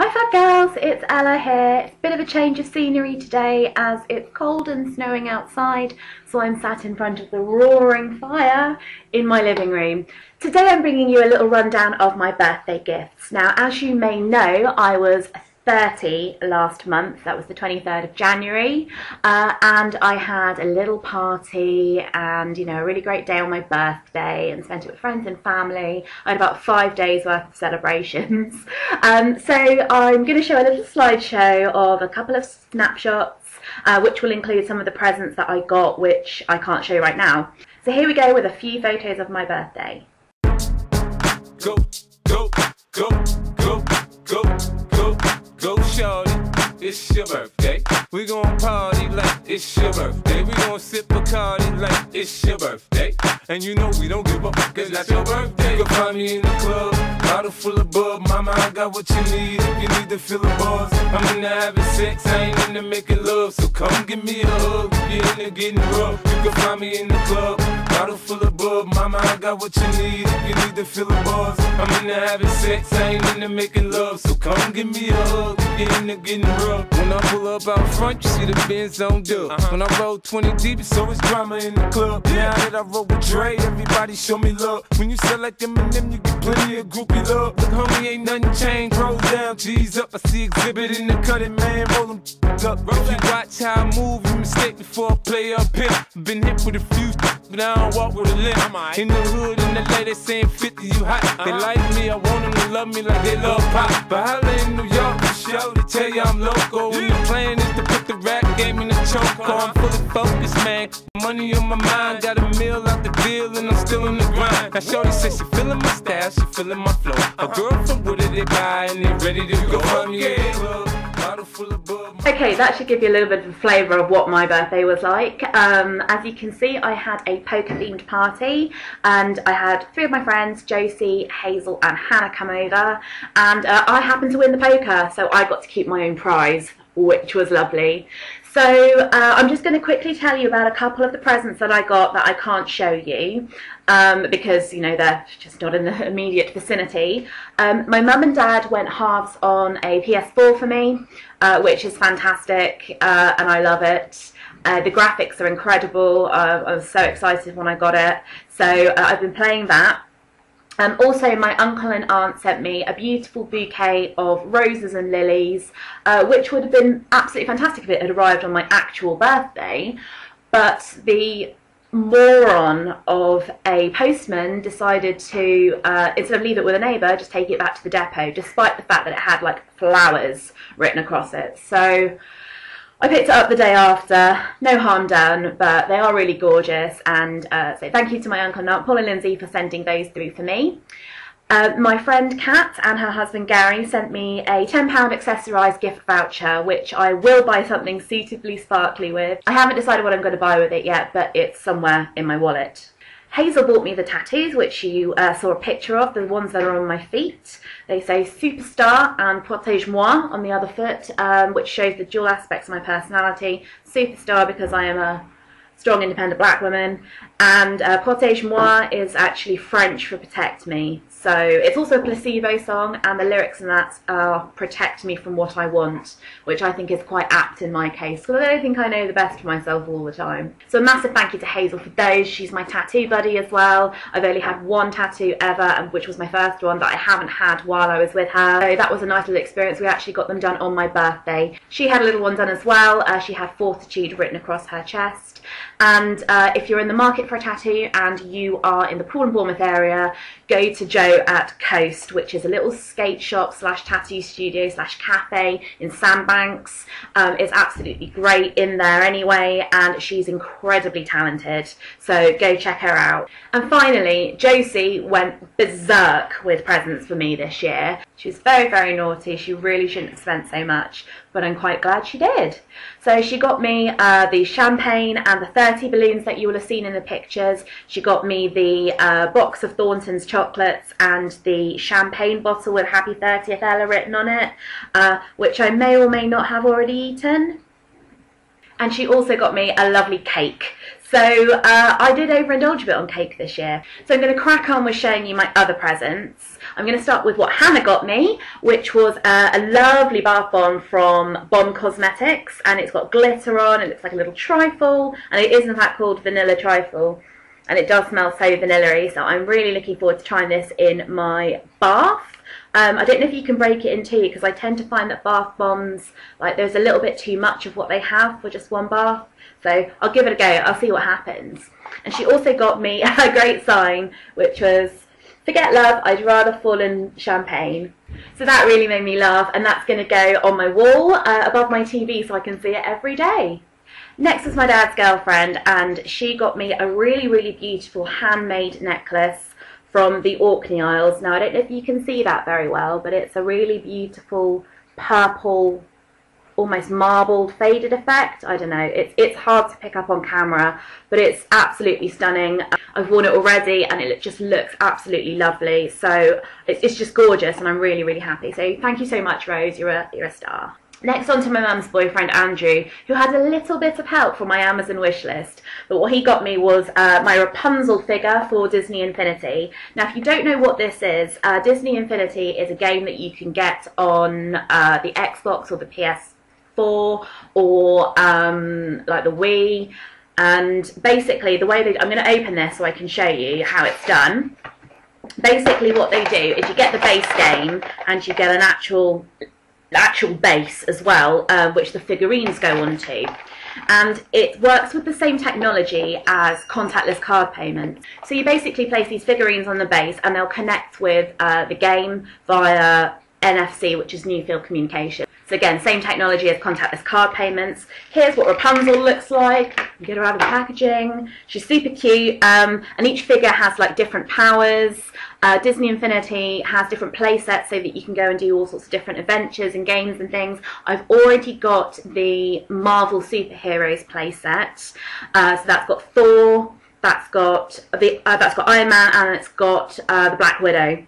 Hi Fab Girls, it's Ella here. It's a bit of a change of scenery today as it's cold and snowing outside, so I'm sat in front of the roaring fire in my living room. Today I'm bringing you a little rundown of my birthday gifts. Now, as you may know, I was 30 last month, that was the 23rd of January, uh, and I had a little party and, you know, a really great day on my birthday and spent it with friends and family. I had about five days worth of celebrations. Um, so I'm going to show a little slideshow of a couple of snapshots, uh, which will include some of the presents that I got, which I can't show you right now. So here we go with a few photos of my birthday. Go, go, go, go, go. Go shorty, it's your birthday. We gon' party like it's your birthday. We gon' sip Bacardi like it's your birthday. And you know we don't give up, cause that's your birthday. You can find me in the club, bottle full of bub. Mama, I got what you need if you need to fill the buzz. I'm in into having sex, I ain't into making love. So come give me a hug if you're into getting rough. You can find me in the club, bottle full of bub. Mama, I got what you need if you need to fill the buzz. I'm into having sex, I ain't into making love. So come give me a hug up, get into getting rough. When I pull up out front, you see the Benz on dub. Uh-huh. When I roll 20 deep, it's always drama in the club. Now that I roll with Dre, everybody show me love. When you sell like them and them, you get plenty of groupie love. Look, homie, ain't nothing changed. Roll down, G's up. I see exhibit in the cutting, man. Roll them up. If you watch how I move, you mistake before I play up here. Been hit with a few, but I don't walk with a limp. In the hood, in the lady saying 50, you hot. They uh-huh. like me, I want them to love me like they love pop. But holla in New York, show to tell you I'm local. And the plan is to put the rap game in the choke. I'm fully focused, man. Money on my mind, got a meal out the deal, and I'm still in the grind. Now, Shorty says she feeling my style, she feeling my flow. A girl from Wooded, they buy, and they ready to go. From yeah. Okay, that should give you a little bit of a flavour of what my birthday was like. Um, as you can see, I had a poker themed party and I had three of my friends, Josie, Hazel and Hannah come over and uh, I happened to win the poker so I got to keep my own prize which was lovely. So uh, I'm just going to quickly tell you about a couple of the presents that I got that I can't show you um, because you know they're just not in the immediate vicinity. Um, my mum and dad went halves on a PS4 for me, uh, which is fantastic uh, and I love it. Uh, the graphics are incredible. Uh, I was so excited when I got it. So uh, I've been playing that. Um, also, my uncle and aunt sent me a beautiful bouquet of roses and lilies, uh, which would have been absolutely fantastic if it had arrived on my actual birthday. But the moron of a postman decided to, uh, instead of leave it with a neighbour, just take it back to the depot, despite the fact that it had like flowers written across it. So I picked it up the day after, no harm done, but they are really gorgeous. And uh, so thank you to my uncle Paul and Lindsay for sending those through for me. Uh, my friend Kat and her husband Gary sent me a £10 Accessorize gift voucher, which I will buy something suitably sparkly with. I haven't decided what I'm going to buy with it yet, but it's somewhere in my wallet. Hazel bought me the tattoos, which you uh, saw a picture of, the ones that are on my feet. They say Superstar and Protège-moi on the other foot, um, which shows the dual aspects of my personality. Superstar because I am a strong, independent black woman, and uh, Protège-moi is actually French for protect me. So it's also a Placebo song, and the lyrics in that are protect me from what I want, which I think is quite apt in my case, because I don't think I know the best for myself all the time. So a massive thank you to Hazel for those. She's my tattoo buddy as well. I've only had one tattoo ever, and which was my first one that I haven't had while I was with her. So that was a nice little experience. We actually got them done on my birthday. She had a little one done as well. Uh, she had Fortitude written across her chest. And uh, if you're in the market for a tattoo and you are in the Poole and Bournemouth area, go to At Coast, which is a little skate shop slash tattoo studio slash cafe in Sandbanks. Um, it's absolutely great in there anyway, and she's incredibly talented. So go check her out. And finally, Josie went berserk with presents for me this year. She was very, very naughty. She really shouldn't have spent so much, but I'm quite glad she did. So she got me uh, the champagne and the 30 balloons that you will have seen in the pictures. She got me the uh, box of Thornton's chocolates and the champagne bottle with Happy 30th Ella written on it, uh, which I may or may not have already eaten. And she also got me a lovely cake. So uh, I did overindulge a bit on cake this year. So I'm going to crack on with showing you my other presents. I'm going to start with what Hannah got me, which was a, a lovely bath bomb from Bomb Cosmetics, and it's got glitter on, it looks like a little trifle, and it is in fact called Vanilla Trifle, and it does smell so vanilla-y. so I'm really looking forward to trying this in my bath. Um, I don't know if you can break it in two because I tend to find that bath bombs, like there's a little bit too much of what they have for just one bath. So I'll give it a go. I'll see what happens. And she also got me a great sign, which was, forget love, I'd rather fall in champagne. So that really made me laugh and that's going to go on my wall uh, above my TV so I can see it every day. Next was my dad's girlfriend and she got me a really, really beautiful handmade necklace from the Orkney Isles. Now, I don't know if you can see that very well, but it's a really beautiful purple, almost marbled faded effect. I don't know. It's, it's hard to pick up on camera, but it's absolutely stunning. I've worn it already and it just looks absolutely lovely. So it's, it's just gorgeous and I'm really, really happy. So thank you so much, Rose. You're a, you're a star. Next on to my mum's boyfriend Andrew, who had a little bit of help from my Amazon wish list. But what he got me was uh, my Rapunzel figure for Disney Infinity. Now, if you don't know what this is, uh, Disney Infinity is a game that you can get on uh, the Xbox or the PS4 or um, like the Wii. And basically, the way they, I'm going to open this so I can show you how it's done. Basically, what they do is you get the base game and you get an actual actual base as well, uh, which the figurines go onto. And it works with the same technology as contactless card payments. So you basically place these figurines on the base and they'll connect with uh, the game via NFC, which is Near Field Communication. So again, same technology as contactless card payments. Here's what Rapunzel looks like. Get her out of the packaging. She's super cute. Um, and each figure has like different powers. Uh, Disney Infinity has different play sets so that you can go and do all sorts of different adventures and games and things. I've already got the Marvel Superheroes play set. Uh, so that's got Thor, that's got the uh, that's got Iron Man, and it's got uh, the Black Widow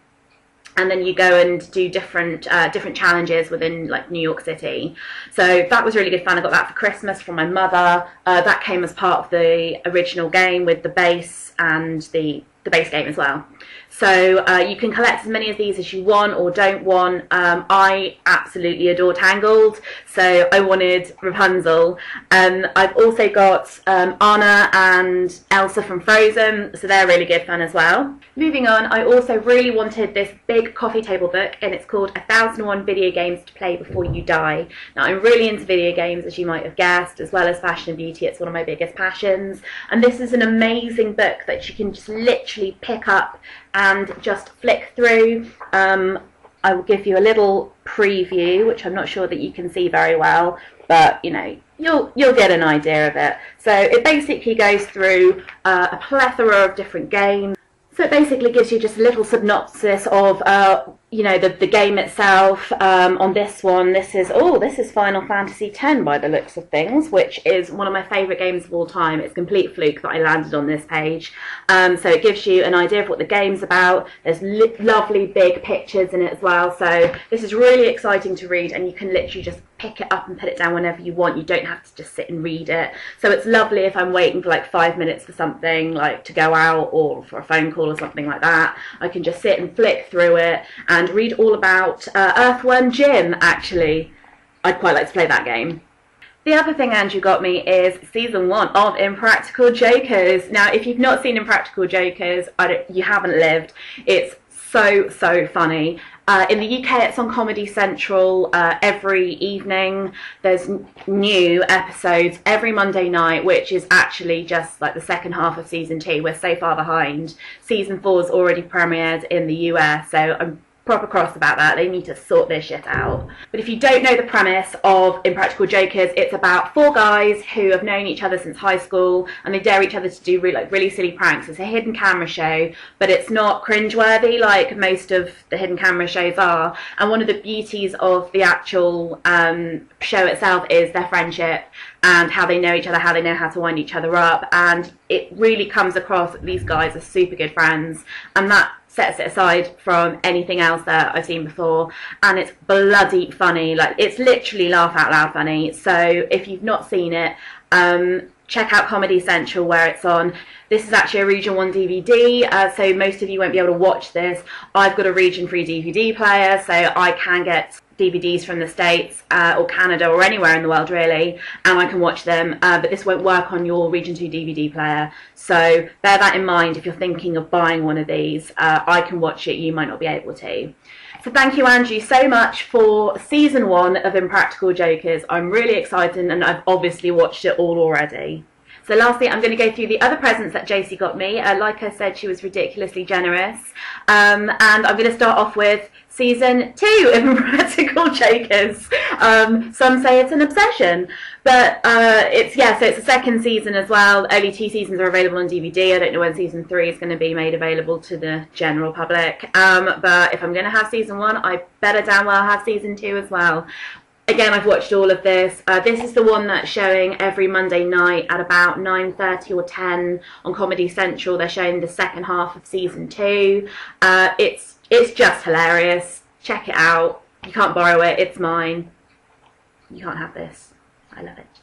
and then you go and do different uh, different challenges within like New York City. So that was really good fun. I got that for Christmas from my mother. Uh, that came as part of the original game with the base and the the base game as well. So uh, you can collect as many of these as you want or don't want. Um, I absolutely adore Tangled, so I wanted Rapunzel. Um, I've also got um, Anna and Elsa from Frozen, so they're really good fun as well. Moving on, I also really wanted this big coffee table book, and it's called 1001 Video Games to Play Before You Die. Now, I'm really into video games, as you might have guessed, as well as fashion and beauty. It's one of my biggest passions. And this is an amazing book that you can just literally pick up and just flick through. Um, I will give you a little preview, which I'm not sure that you can see very well, but you know, you'll you'll get an idea of it. So it basically goes through uh, a plethora of different games. So it basically gives you just a little synopsis of uh, you know, the, the game itself um, on this one, this is, oh, this is Final Fantasy X by the looks of things, which is one of my favourite games of all time. It's complete fluke that I landed on this page. Um, so it gives you an idea of what the game's about. There's lovely big pictures in it as well. So this is really exciting to read and you can literally just pick it up and put it down whenever you want. You don't have to just sit and read it. So it's lovely if I'm waiting for like five minutes for something like to go out or for a phone call or something like that. I can just sit and flick through it and read all about uh, Earthworm Jim, actually. I'd quite like to play that game. The other thing Andrew got me is season one of Impractical Jokers. Now, if you've not seen Impractical Jokers, you haven't lived. It's so, so funny. Uh, in the UK, it's on Comedy Central uh, every evening. There's new episodes every Monday night, which is actually just like the second half of season two. We're so far behind. Season four's already premiered in the US, so I'm proper cross about that. They need to sort their shit out. But if you don't know the premise of Impractical Jokers, it's about four guys who have known each other since high school and they dare each other to do really, like really silly pranks. It's a hidden camera show, but it's not cringeworthy like most of the hidden camera shows are. And one of the beauties of the actual um, show itself is their friendship and how they know each other, how they know how to wind each other up, and it really comes across that these guys are super good friends, and that sets it aside from anything else that I've seen before, and it's bloody funny. Like it's literally laugh out loud funny. So if you've not seen it, um, check out Comedy Central where it's on. This is actually a Region 1 DVD, uh, so most of you won't be able to watch this. I've got a Region 3 DVD player, so I can get DVDs from the States uh, or Canada or anywhere in the world really, and I can watch them, uh, but this won't work on your Region 2 DVD player. So bear that in mind if you're thinking of buying one of these. Uh, I can watch it, you might not be able to. So thank you, Andrew, so much for season one of Impractical Jokers. I'm really excited and I've obviously watched it all already. So lastly, I'm going to go through the other presents that Josie got me. Uh, like I said, she was ridiculously generous. Um, and I'm going to start off with season two of Impractical Jokers. Um, some say it's an obsession, but uh, it's yeah. So it's the second season as well. Only two seasons are available on DVD. I don't know when season three is going to be made available to the general public. Um, but if I'm going to have season one, I better damn well have season two as well. Again, I've watched all of this. Uh, this is the one that's showing every Monday night at about 9.30 or 10 on Comedy Central. They're showing the second half of season two. Uh, it's it's just hilarious. Check it out. You can't borrow it. It's mine. You can't have this. I love it.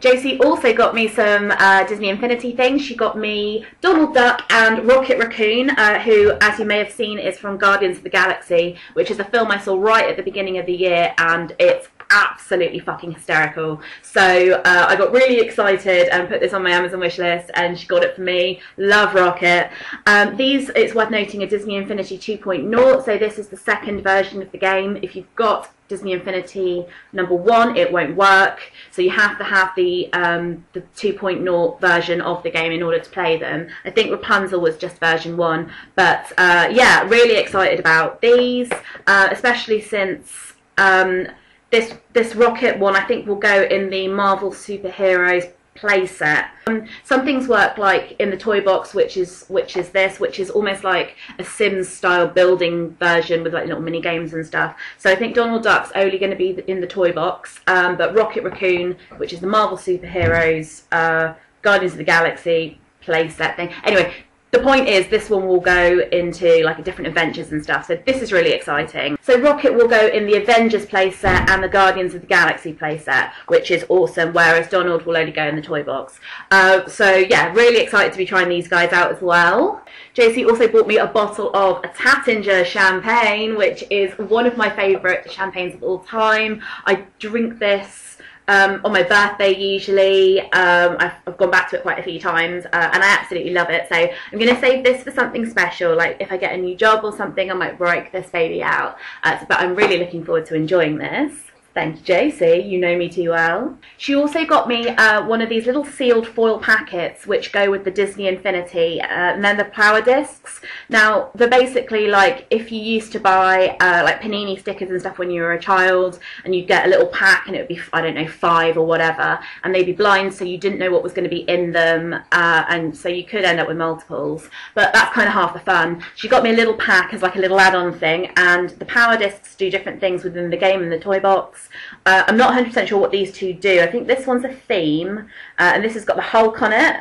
Josie also got me some uh, Disney Infinity things. She got me Donald Duck and Rocket Raccoon, uh, who, as you may have seen, is from Guardians of the Galaxy, which is a film I saw right at the beginning of the year, and it's absolutely fucking hysterical. So uh, I got really excited and put this on my Amazon wish list, and she got it for me. Love Rocket. Um, these, it's worth noting, are Disney Infinity 2.0, so this is the second version of the game. If you've got Disney Infinity number one, it won't work. So you have to have the um, the 2.0 version of the game in order to play them. I think Rapunzel was just version one, but uh, yeah, really excited about these, uh, especially since um, this this rocket one I think will go in the Marvel superheroes playset. Um, some things work like in the toy box, which is which is this, which is almost like a Sims style building version with like little mini games and stuff. So I think Donald Duck's only going to be in the toy box, um, but Rocket Raccoon, which is the Marvel superheroes, uh, Guardians of the Galaxy playset thing. Anyway, the point is this one will go into like a different adventures and stuff so this is really exciting. So rocket will go in the avengers playset and the guardians of the galaxy playset which is awesome whereas donald will only go in the toy box. Uh, so yeah really excited to be trying these guys out as well. Josie also bought me a bottle of a Taittinger champagne which is one of my favorite champagnes of all time. I drink this um, on my birthday usually. Um, I've, I've, gone back to it quite a few times uh, and I absolutely love it. So I'm going to save this for something special. Like if I get a new job or something, I might break this baby out. Uh, but I'm really looking forward to enjoying this. Thank you, Josie. You know me too well. She also got me uh, one of these little sealed foil packets which go with the Disney Infinity uh, and then the Power Discs. Now, they're basically like if you used to buy uh, like Panini stickers and stuff when you were a child and you'd get a little pack and it would be, I don't know, five or whatever, and they'd be blind so you didn't know what was going to be in them uh, and so you could end up with multiples. But that's kind of half the fun. She got me a little pack as like a little add-on thing and the Power Discs do different things within the game and the toy box. Uh, I'm not 100% sure what these two do. I think this one's a theme, uh, and this has got the Hulk on it.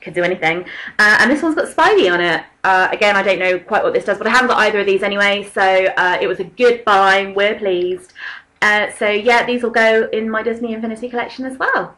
Could do anything. Uh, and this one's got Spidey on it. Uh, again, I don't know quite what this does, but I haven't got either of these anyway, so uh, it was a good buy. We're pleased. Uh, so yeah, these will go in my Disney Infinity collection as well.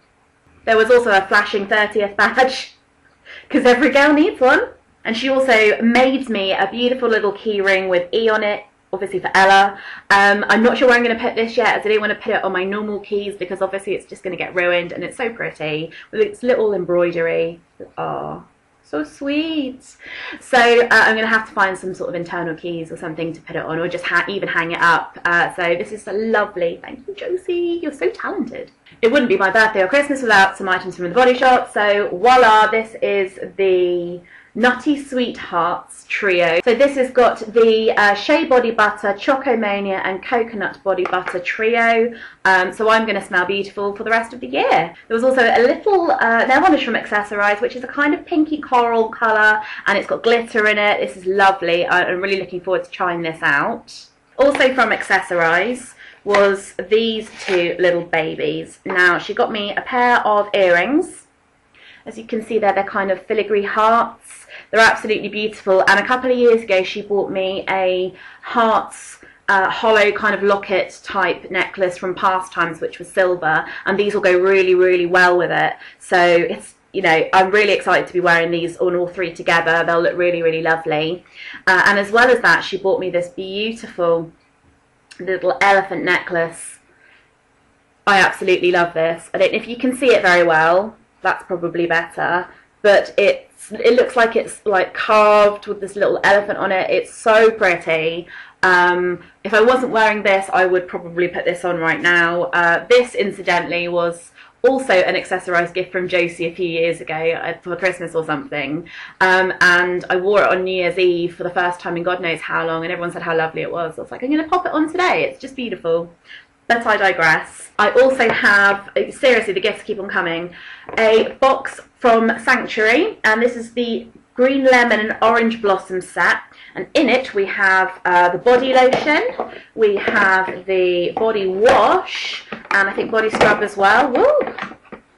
There was also a flashing 30th badge, because every girl needs one. And she also made me a beautiful little key ring with E on it, obviously for Ella. Um, I'm not sure where I'm going to put this yet as I didn't want to put it on my normal keys because obviously it's just going to get ruined and it's so pretty with its little embroidery. Oh, so sweet. So uh, I'm going to have to find some sort of internal keys or something to put it on or just ha even hang it up. Uh, so this is lovely, thank you Josie, you're so talented. It wouldn't be my birthday or Christmas without some items from the Body Shop. So voila, this is the Nutty Sweethearts trio. So this has got the uh, Shea Body Butter, Chocomania and Coconut Body Butter trio. Um, so I'm going to smell beautiful for the rest of the year. There was also a little, uh, now one is from Accessorize, which is a kind of pinky coral colour and it's got glitter in it. This is lovely. I'm really looking forward to trying this out. Also from Accessorize was these two little babies. Now she got me a pair of earrings. As you can see there, they're kind of filigree hearts they're absolutely beautiful. And a couple of years ago, she bought me a hearts uh, hollow kind of locket type necklace from Past Times, which was silver, and these will go really, really well with it. So it's you know, I'm really excited to be wearing these on all three together. They'll look really, really lovely. Uh, and as well as that, she bought me this beautiful little elephant necklace. I absolutely love this. I don't know if you can see it very well. That's probably better. But it's it looks like it's like carved with this little elephant on it. It's so pretty. Um, if I wasn't wearing this, I would probably put this on right now. Uh, this, incidentally, was also an Accessorize gift from Josie a few years ago uh, for Christmas or something. Um, and I wore it on New Year's Eve for the first time in God knows how long, and everyone said how lovely it was. I was like, I'm going to pop it on today. It's just beautiful. But I digress. I also have, seriously, the gifts keep on coming, a box from Sanctuary, and this is the green lemon and orange blossom set. And in it we have uh, the body lotion, we have the body wash, and I think body scrub as well. Woo!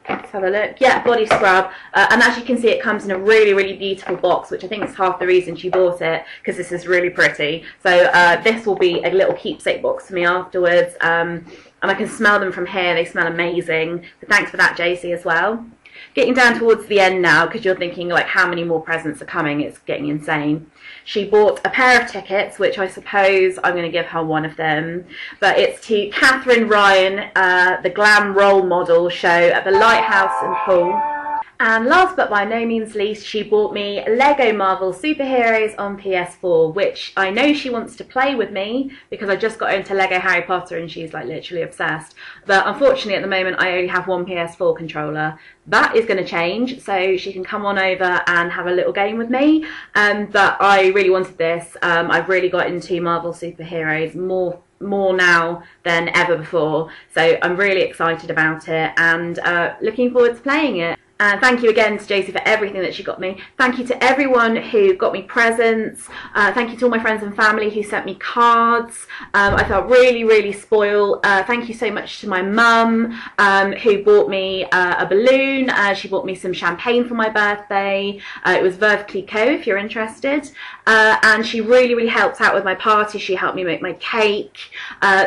Let's have a look. Yeah, body scrub. Uh, and as you can see, it comes in a really, really beautiful box, which I think is half the reason she bought it, because this is really pretty. So uh, this will be a little keepsake box for me afterwards. Um, and I can smell them from here. They smell amazing. So thanks for that, Josie, as well getting down towards the end now because you're thinking like how many more presents are coming? It's getting insane. She bought a pair of tickets which I suppose I'm going to give her one of them but it's to Katherine Ryan uh, the glam role model show at the Lighthouse and Poole and last but by no means least, she bought me Lego Marvel Superheroes on PS4, which I know she wants to play with me because I just got into Lego Harry Potter and she's like literally obsessed. But unfortunately at the moment I only have one PS4 controller. That is going to change, so she can come on over and have a little game with me. Um, but I really wanted this. Um, I've really got into Marvel Superheroes more more now than ever before. So I'm really excited about it and uh, looking forward to playing it. And thank you again to Josie for everything that she got me. Thank you to everyone who got me presents. Uh, thank you to all my friends and family who sent me cards. Um, I felt really, really spoiled. Uh, thank you so much to my mum um, who bought me uh, a balloon. Uh, she bought me some champagne for my birthday. Uh, it was Veuve Clicquot if you're interested. Uh, and she really, really helped out with my party. She helped me make my cake.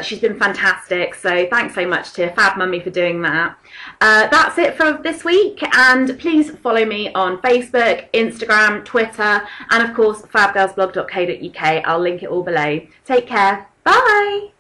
she's been fantastic. So thanks so much to Fab Mummy for doing that. Uh, that's it for this week and please follow me on Facebook, Instagram, Twitter, and of course fabgirlsblog.co.uk. I'll link it all below. Take care. Bye.